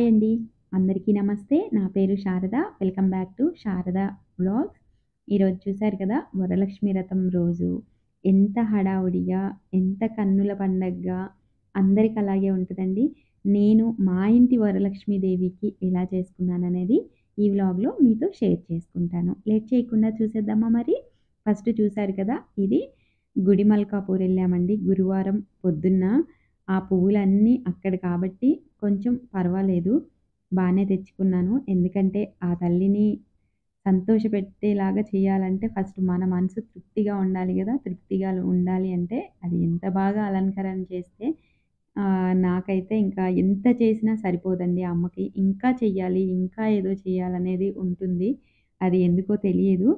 Hi అండి అందరికీ నమస్తే. నా పేరు Sharada. Welcome back to Sharada vlogs. ఈరోజు చూశారు కదా వరలక్ష్మి రథం రోజు. ఎంత హడావుడిగా ఎంత కన్నుల పండగగా అందరికి అలాగే ఉంటుందండి. నేను మా ఇంటి వరలక్ష్మీదేవికి ఎలా చేసుకున్నాను అనేది ఈ వ్లాగ్లో మీతో షేర్ చేసుకుంటాను. లేట్ చేయకుండా చూసేద్దామా మరి? ఫస్ట్ చూశారు కదా ఇది గుడి మల్కాపూర్ వెళ్ళామండి. గురువారం పొద్దున్న ఆ పువ్వులన్నీ అక్కడ కాబట్టి కొంచెం పర్వాలేదు. బాగానే తెచ్చుకున్నాను. ఎందుకంటే ఆ తల్లిని సంతోషపెట్టేలాగా చేయాలంటే ఫస్ట్ మన మనసు తృప్తిగా ఉండాలి కదా. తృప్తిగా ఉండాలి అంటే అది ఎంత బాగా అలంకరణ చేస్తే నాకైతే ఇంకా ఎంత చేసినా సరిపోదండి. అమ్మకి ఇంకా చెయ్యాలి ఇంకా ఏదో చేయాలనేది ఉంటుంది. అది ఎందుకో తెలియదు.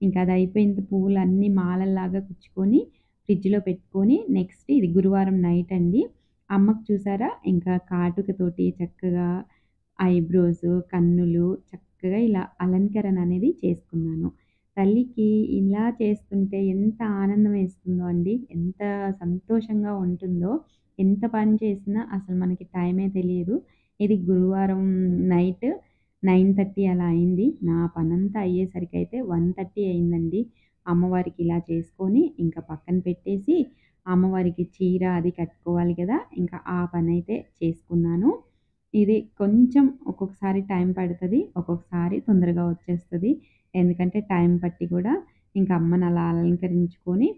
ఇంకా అది అయిపోయిన పువ్వులు అన్నీ మాలల్లాగా కుచ్చుకొని ఫ్రిడ్జ్లో పెట్టుకొని నెక్స్ట్ ఇది గురువారం నైట్ అండి. అమ్మకు చూసారా? ఇంకా కాటుకతోటి చక్కగా ఐబ్రోస్ కన్నులు చక్కగా ఇలా అలంకరణ అనేది చేసుకున్నాను. తల్లికి ఇలా చేస్తుంటే ఎంత ఆనందం వేస్తుందో అండి. ఎంత సంతోషంగా ఉంటుందో ఎంత పని చేసినా అసలు మనకి టైమే తెలియదు. ఇది గురువారం నైట్ నైన్ థర్టీ అలా అయింది. నా పనంతా అయ్యేసరికి అయితే వన్ థర్టీ అయిందండి. అమ్మవారికి ఇలా చేసుకొని ఇంకా పక్కన పెట్టేసి అమ్మవారికి చీర అది కట్టుకోవాలి కదా ఇంకా ఆ పని అయితే చేసుకున్నాను. ఇది కొంచెం ఒక్కొక్కసారి టైం పడుతుంది ఒక్కొక్కసారి తొందరగా వచ్చేస్తుంది. ఎందుకంటే టైం పట్టి కూడా ఇంకా అమ్మని అలా అలంకరించుకొని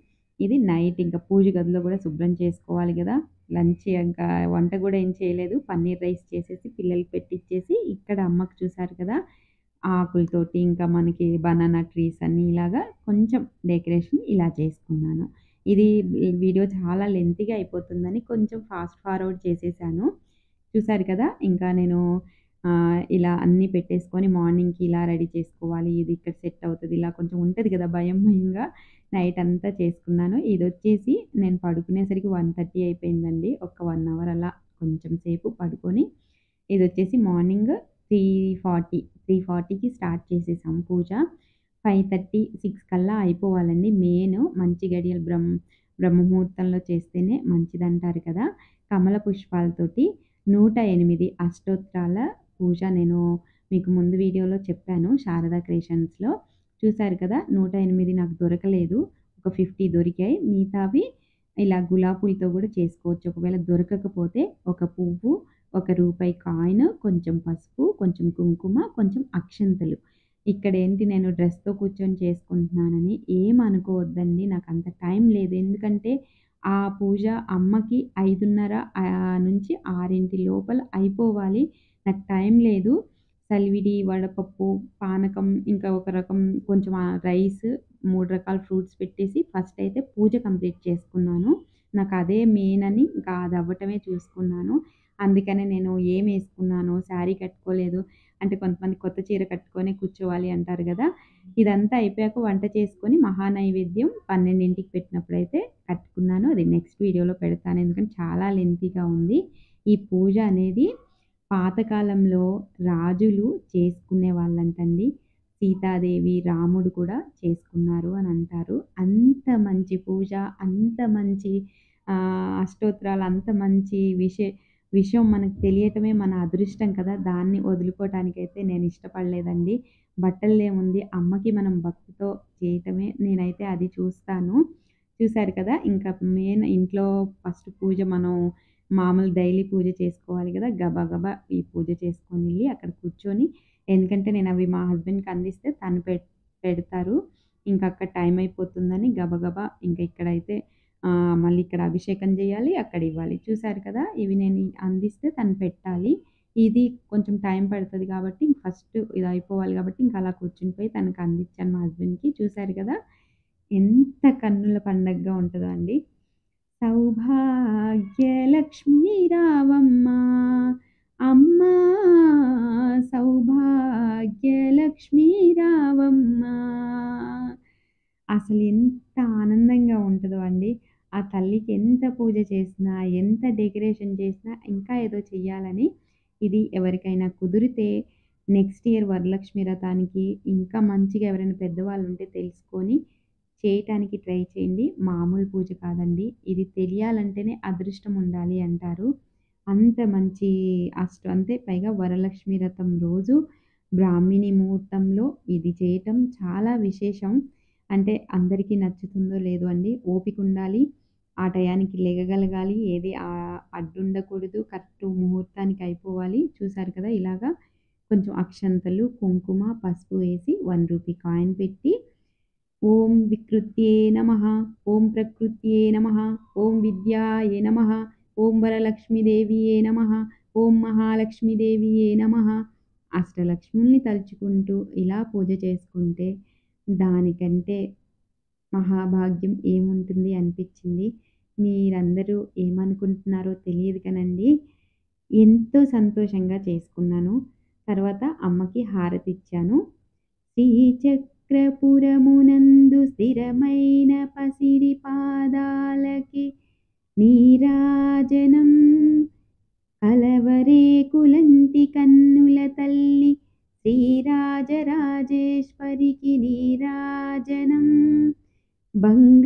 ఇది నైట్ ఇంకా పూజ గదిలో కూడా శుభ్రం చేసుకోవాలి కదా. లంచ్ ఇంకా వంట కూడా ఏం చేయలేదు. పన్నీర్ రైస్ చేసేసి పిల్లలకి పెట్టించేసి ఇక్కడ అమ్మకు చూసారు కదా ఆకులతోటి ఇంకా మనకి బనానా ట్రీస్ అన్నీ ఇలాగా కొంచెం డెకరేషన్ ఇలా చేసుకున్నాను. ఇది వీడియో చాలా లెంతీగా అయిపోతుందని కొంచెం ఫాస్ట్ ఫార్వర్డ్ చేసేసాను. చూసారు కదా? ఇంకా నేను ఇలా అన్నీ పెట్టేసుకొని మార్నింగ్కి ఇలా రెడీ చేసుకోవాలి. ఇది ఇక్కడ సెట్ అవుతుంది. ఇలా కొంచెం ఉంటుంది కదా భయం భయంగా. నైట్ అంతా చేసుకున్నాను. ఇది వచ్చేసి నేను పడుకునేసరికి వన్ థర్టీ అయిపోయిందండి. ఒక వన్ అవర్ అలా కొంచెం సేపు పడుకొని ఇది వచ్చేసి మార్నింగ్ త్రీ ఫార్టీ త్రీ ఫార్టీకి స్టార్ట్ చేసేసాం పూజ. ఫైవ్ థర్టీ సిక్స్ కల్లా అయిపోవాలండి. మెయిన్ మంచి గడియలు బ్రహ్మ బ్రహ్మముహూర్తంలో చేస్తేనే మంచిదంటారు కదా. కమల పుష్పాలతోటి నూట ఎనిమిది అష్టోత్తరాల పూజ నేను మీకు ముందు వీడియోలో చెప్పాను శారదా క్రియేషన్స్లో. చూశారు కదా నూట ఎనిమిది నాకు దొరకలేదు. ఒక ఫిఫ్టీ దొరికాయి. మిగతావి ఇలా గులాబీలతో కూడా చేసుకోవచ్చు. ఒకవేళ దొరకకపోతే ఒక పువ్వు ఒక రూపాయి కాయిన్ కొంచెం పసుపు కొంచెం కుంకుమ కొంచెం అక్షంతలు. ఇక్కడ ఏంటి నేను డ్రెస్తో కూర్చొని చేసుకుంటున్నానని ఏం అనుకోవద్దండి. నాకు అంత టైం లేదు. ఎందుకంటే ఆ పూజ అమ్మకి ఐదున్నర నుంచి ఆరింటి లోపల అయిపోవాలి. నాకు టైం లేదు. సలివిడి వడపప్పు పానకం ఇంకా ఒక రకం కొంచెం రైస్ మూడు రకాల ఫ్రూట్స్ పెట్టేసి ఫస్ట్ అయితే పూజ కంప్లీట్ చేసుకున్నాను. నాకు అదే మెయిన్ అని ఇంకా అది అవ్వటమే చూసుకున్నాను. అందుకనే నేను ఏం వేసుకున్నాను శారీ కట్టుకోలేదు. అంటే కొంతమంది కొత్త చీర కట్టుకొని కూర్చోవాలి అంటారు కదా. ఇదంతా అయిపోయాక వంట చేసుకొని మహానైవేద్యం పన్నెండింటికి పెట్టినప్పుడైతే కట్టుకున్నాను. అది నెక్స్ట్ వీడియోలో పెడతాను. ఎందుకంటే చాలా లెంతీగా ఉంది. ఈ పూజ అనేది పాతకాలంలో రాజులు చేసుకునే వాళ్ళంటండి. సీతాదేవి రాముడు కూడా చేసుకున్నారు అని అంటారు. అంత మంచి పూజ అంత మంచి అష్టోత్తరాలు అంత మంచి విషయ విషయం మనకు తెలియటమే మన అదృష్టం కదా. దాన్ని వదులుకోవటానికైతే నేను ఇష్టపడలేదండి. బట్టలు ఏముంది అమ్మకి మనం భక్తితో చేయటమే నేనైతే అది చూస్తాను. చూశారు కదా? ఇంకా మెయిన్ ఇంట్లో ఫస్ట్ పూజ మనం మామూలు డైలీ పూజ చేసుకోవాలి కదా. గబా ఈ పూజ చేసుకొని వెళ్ళి అక్కడ కూర్చొని ఎందుకంటే నేను అవి మా హస్బెండ్కి అందిస్తే తను పె పెడతారు. ఇంకా అక్కడ టైం అయిపోతుందని గబగబా ఇంకా ఇక్కడైతే మళ్ళీ ఇక్కడ అభిషేకం చేయాలి అక్కడ ఇవ్వాలి. చూశారు కదా ఇవి నేను అందిస్తే తను పెట్టాలి. ఇది కొంచెం టైం పడుతుంది కాబట్టి ఫస్ట్ ఇది అయిపోవాలి కాబట్టి ఇంకా అలా కూర్చుని పోయి తనకు అందించాను మా హస్బెండ్కి. చూశారు కదా ఎంత కన్నుల పండగగా ఉంటుందో అండి. సౌభాగ్యలక్ష్మీ రావమ్మ అమ్మ సౌభాగ్యలక్ష్మీ రావమ్మ. అసలు ఎంత ఆనందంగా ఉంటుందో అండి ఆ తల్లికి ఎంత పూజ చేసినా ఎంత డెకరేషన్ చేసినా ఇంకా ఏదో చెయ్యాలని ఇది ఎవరికైనా కుదిరితే నెక్స్ట్ ఇయర్ వరలక్ష్మి రథానికి ఇంకా మంచిగా ఎవరైనా పెద్దవాళ్ళు ఉంటే తెలుసుకొని చేయటానికి ట్రై చేయండి. మామూలు పూజ కాదండి. ఇది తెలియాలంటేనే అదృష్టం ఉండాలి అంటారు. అంత మంచి అష్ట అంతే పైగా వరలక్ష్మి రథం రోజు బ్రాహ్మిణి ముహూర్తంలో ఇది చేయటం చాలా విశేషం. అంటే అందరికీ నచ్చుతుందో లేదో అండి. ఓపిక ఉండాలి. ఆ టయానికి లెగగలగాలి. ఏది అడ్డుండకూడదు. కరెక్ట్ ముహూర్తానికి అయిపోవాలి. చూసారు కదా ఇలాగా కొంచెం అక్షంతలు కుంకుమ పసుపు వేసి వన్ రూపీ కాయిన్ పెట్టి ఓం వికృత్యే నమ ఓం ప్రకృత్యే నమ ఓం విద్యాయే నమ ఓం వరలక్ష్మీదేవియే నమ ఓం మహాలక్ష్మీదేవియే నమ అష్టలక్ష్ముల్ని తలుచుకుంటూ ఇలా పూజ చేసుకుంటే దానికంటే మహాభాగ్యం ఏముంటుంది అనిపించింది? మీరందరూ ఏమనుకుంటున్నారో తెలియదు కనండి. ఎంతో సంతోషంగా చేసుకున్నాను. తర్వాత అమ్మకి హారతి ఇచ్చాను శ్రీచక్రపురమునందు స్థిరమైన పసిడి పాదాలకి నీరాజనం. కలవరే కులంటి కన్నుల తల్లి శ్రీరాజరాజేశ్వరికి నీరాజనం. బంగ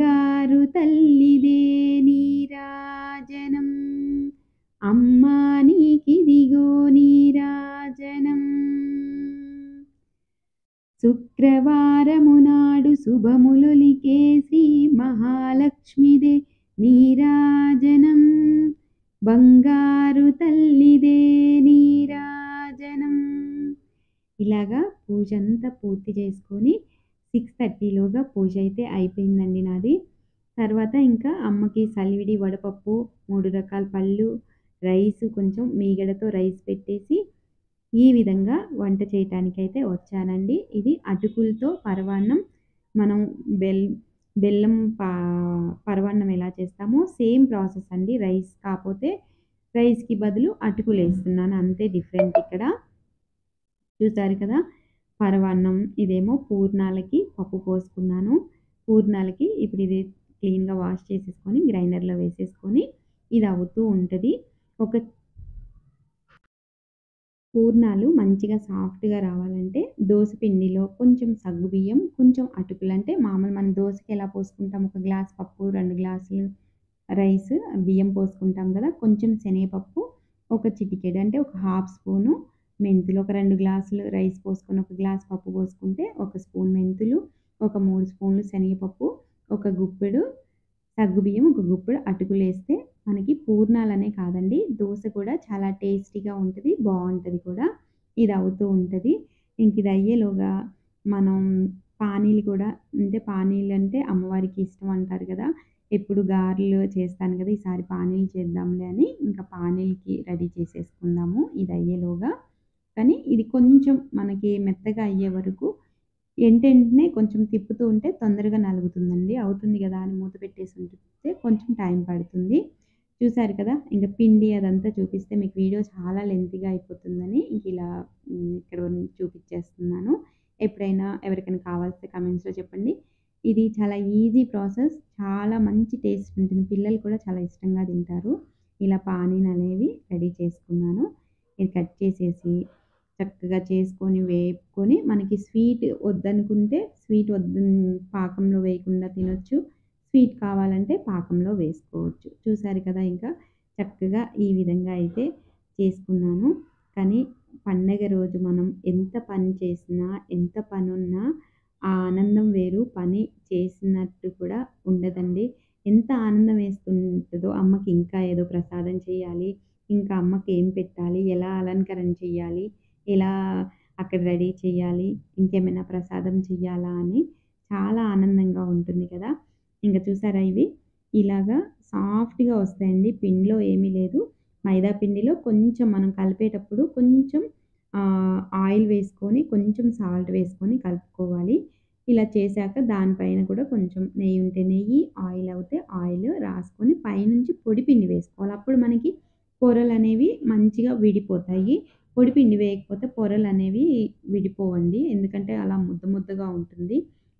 శుభములులికే శ్రీ మహాలక్ష్మిదే నీరాజనం. బంగారు తల్లిదే నీరాజనం. ఇలాగా పూజ అంతా పూర్తి చేసుకొని సిక్స్ థర్టీలోగా పూజ అయితే అయిపోయిందండి నాది. తర్వాత ఇంకా అమ్మకి సలివిడి వడపప్పు మూడు రకాల పళ్ళు రైస్ కొంచెం మీగడతో రైస్ పెట్టేసి ఈ విధంగా వంట చేయటానికైతే వచ్చానండి. ఇది అటుకులతో పరవాన్నం మనం బెల్ బెల్లం పా పరవాన్నం ఎలా చేస్తామో సేమ్ ప్రాసెస్ అండి. రైస్ కాకపోతే రైస్కి బదులు అటుకులు వేస్తున్నాను. అంతే డిఫరెంట్ ఇక్కడ. చూసారు కదా? పరవాన్నం ఇదేమో పూర్ణాలకి పప్పు పోసుకున్నాను. పూర్ణాలకి ఇప్పుడు ఇది క్లీన్గా వాష్ చేసేసుకొని గ్రైండర్లో వేసేసుకొని ఇది అవుతూ ఉంటుంది. ఒక పూర్ణాలు మంచిగా సాఫ్ట్గా రావాలంటే దోశ పిండిలో కొంచెం సగ్గుబియ్యం కొంచెం అటుకులు. అంటే మామూలు మనం దోశకి ఎలా పోసుకుంటాం? ఒక గ్లాస్ పప్పు రెండు గ్లాసులు రైస్ బియ్యం పోసుకుంటాం కదా? కొంచెం శనగపప్పు ఒక చిటికెడు. అంటే ఒక హాఫ్ స్పూను మెంతులు ఒక రెండు గ్లాసులు రైస్ పోసుకొని ఒక గ్లాస్ పప్పు పోసుకుంటే ఒక స్పూన్ మెంతులు ఒక మూడు స్పూన్లు శనగపప్పు ఒక గుప్పెడు సగ్గుబియ్యం ఒక గుప్పెడు అటుకులు వేస్తే మనకి పూర్ణాలనే కాదండి. దోశ కూడా చాలా టేస్టీగా ఉంటుంది బాగుంటుంది కూడా. ఇది అవుతూ ఉంటుంది. ఇంక ఇది అయ్యేలోగా మనం పానీలు కూడా అంటే పానీలు అంటే అమ్మవారికి ఇష్టం అంటారు కదా. ఎప్పుడు గారెలు చేస్తాను కదా ఈసారి పానీలు చేద్దాంలే అని ఇంకా పానీలకి రెడీ చేసేసుకుందాము ఇది అయ్యేలోగా. కానీ ఇది కొంచెం మనకి మెత్తగా అయ్యే వరకు ఎంటెంటనే కొంచెం తిప్పుతూ ఉంటే తొందరగా నలుగుతుందండి. అవుతుంది కదా అని మూత పెట్టేసి ఉంటే కొంచెం టైం పడుతుంది. చూసారు కదా? ఇంకా పిండి అదంతా చూపిస్తే మీకు వీడియో చాలా లెంతీగా అయిపోతుందని ఇంక ఇలా ఇక్కడ చూపించేస్తున్నాను ఎప్పుడైనా ఎవరికైనా కావాల్సిన కమెంట్స్లో చెప్పండి. ఇది చాలా ఈజీ ప్రాసెస్. చాలా మంచి టేస్ట్ ఉంటుంది. పిల్లలు కూడా చాలా ఇష్టంగా తింటారు. ఇలా పానీని అనేవి రెడీ చేసుకున్నాను. ఇది కట్ చేసేసి చక్కగా చేసుకొని వేపుకొని మనకి స్వీట్ వద్దనుకుంటే స్వీట్ వద్దు పాకంలో వేయకుండా తినొచ్చు. స్వీట్ కావాలంటే పాకంలో వేసుకోవచ్చు. చూసారు కదా ఇంకా చక్కగా ఈ విధంగా అయితే చేసుకున్నాను. కానీ పండగ రోజు మనం ఎంత పని చేసినా ఎంత పని ఉన్నా ఆ ఆనందం వేరు పని చేసినట్టు కూడా ఉండదండి. ఎంత ఆనందం వేస్తుంటుందో అమ్మకి ఇంకా ఏదో ప్రసాదం చేయాలి ఇంకా అమ్మకి ఏం పెట్టాలి ఎలా అలంకరణ చేయాలి ఎలా అక్కడ రెడీ చేయాలి ఇంకేమైనా ప్రసాదం చేయాలా అని చాలా ఆనందంగా ఉంటుంది కదా. ఇంకా చూసారా ఇవి? ఇలాగా సాఫ్ట్గా వస్తాయండి. పిండిలో ఏమీ లేదు. మైదా పిండిలో కొంచెం మనం కలిపేటప్పుడు కొంచెం ఆయిల్ వేసుకొని కొంచెం సాల్ట్ వేసుకొని కలుపుకోవాలి. ఇలా చేశాక దానిపైన కూడా కొంచెం నెయ్యి ఉంటే నెయ్యి ఆయిల్ అవుతే ఆయిల్ రాసుకొని పైనుంచి పొడి పిండి వేసుకోవాలి. అప్పుడు మనకి పొరలు అనేవి మంచిగా విడిపోతాయి. పొడి పిండి వేయకపోతే పొరలు అనేవి విడిపోవండి. ఎందుకంటే అలా ముద్ద ముద్దగా ఉంటుంది.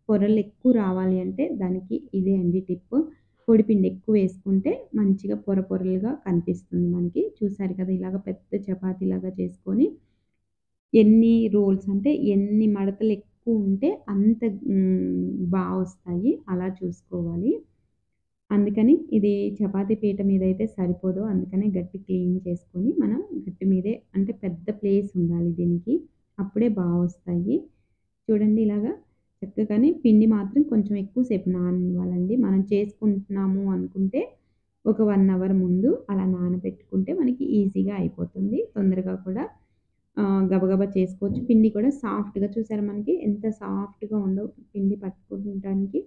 పొరలు ఎక్కువ రావాలి అంటే దానికి ఇదే అండి టిప్. పొడిపిండి ఎక్కువ వేసుకుంటే మంచిగా పొర పొరలుగా కనిపిస్తుంది మనకి. చూసారు కదా ఇలాగ పెద్ద చపాతీలాగా చేసుకొని ఎన్ని రోల్స్ అంటే ఎన్ని మడతలు ఎక్కువ ఉంటే అంత బాగా వస్తాయి. అలా చూసుకోవాలి. అందుకని ఇది చపాతీ పీట మీద అయితే సరిపోదు. అందుకనే గట్టి క్లీన్ చేసుకొని మనం గట్టి మీదే అంటే పెద్ద ప్లేస్ ఉండాలి దీనికి. అప్పుడే బాగా వస్తాయి. చూడండి ఇలాగా చక్కగానే పిండి మాత్రం కొంచెం ఎక్కువసేపు నాననివ్వాలండి మనం చేసుకుంటున్నాము అనుకుంటే ఒక వన్ అవర్ ముందు అలా నానబెట్టుకుంటే మనకి ఈజీగా అయిపోతుంది. తొందరగా కూడా గబగబా చేసుకోవచ్చు. పిండి కూడా సాఫ్ట్గా చూసారా మనకి? ఎంత సాఫ్ట్గా ఉండవు పిండి పట్టుకుంటానికి.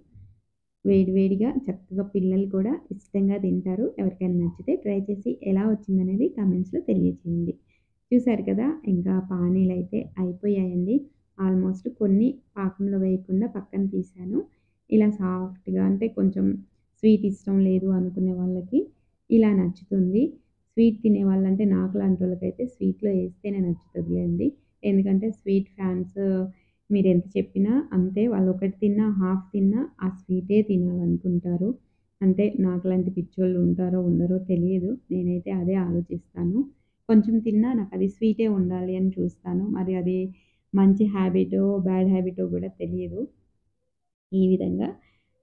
వేడివేడిగా చక్కగా పిల్లలు కూడా ఇష్టంగా తింటారు. ఎవరికైనా నచ్చితే ట్రై చేసి ఎలా వచ్చిందనేది కామెంట్స్లో తెలియజేయండి. చూసారు కదా ఇంకా పానీలు అయితే అయిపోయాయండి. ఆల్మోస్ట్ కొన్ని పాకంలో వేయకుండా పక్కన తీసాను ఇలా సాఫ్ట్గా అంటే కొంచెం స్వీట్ ఇష్టం లేదు అనుకునే వాళ్ళకి ఇలా నచ్చుతుంది. స్వీట్ తినే వాళ్ళంటే నాకు లాంటి వాళ్ళకైతే స్వీట్లో వేస్తేనే నచ్చుతుందిలేండి. ఎందుకంటే స్వీట్ ఫ్యాన్స్ మీరు ఎంత చెప్పినా అంతే వాళ్ళు ఒకటి తిన్నా హాఫ్ తిన్నా ఆ స్వీటే తినాలనుకుంటారు. అంటే నాకు లాంటి పిచ్చోళ్ళు ఉంటారో ఉండరో తెలియదు. నేనైతే అదే ఆలోచిస్తాను. కొంచెం తిన్నా నాకు అది స్వీటే ఉండాలి అని చూస్తాను. మరి అది మంచి హ్యాబిటో బ్యాడ్ హ్యాబిటో కూడా తెలియదు ఈ విధంగా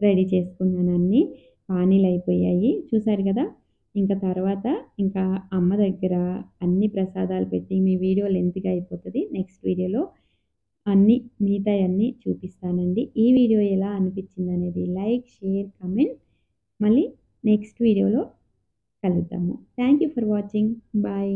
రెడీ చేసుకున్నాను అన్నీ. పానీలు అయిపోయాయి. చూసారు కదా? ఇంకా తర్వాత ఇంకా అమ్మ దగ్గర అన్ని ప్రసాదాలు పెట్టి మీ వీడియో లెంత్గా అయిపోతుంది. నెక్స్ట్ వీడియోలో అన్నీ మిగతా అన్నీ చూపిస్తానండి. ఈ వీడియో ఎలా అనిపించింది అనేది లైక్ షేర్ కమెంట్. మళ్ళీ నెక్స్ట్ వీడియోలో కలుద్దాము. Thank you for watching. Bye.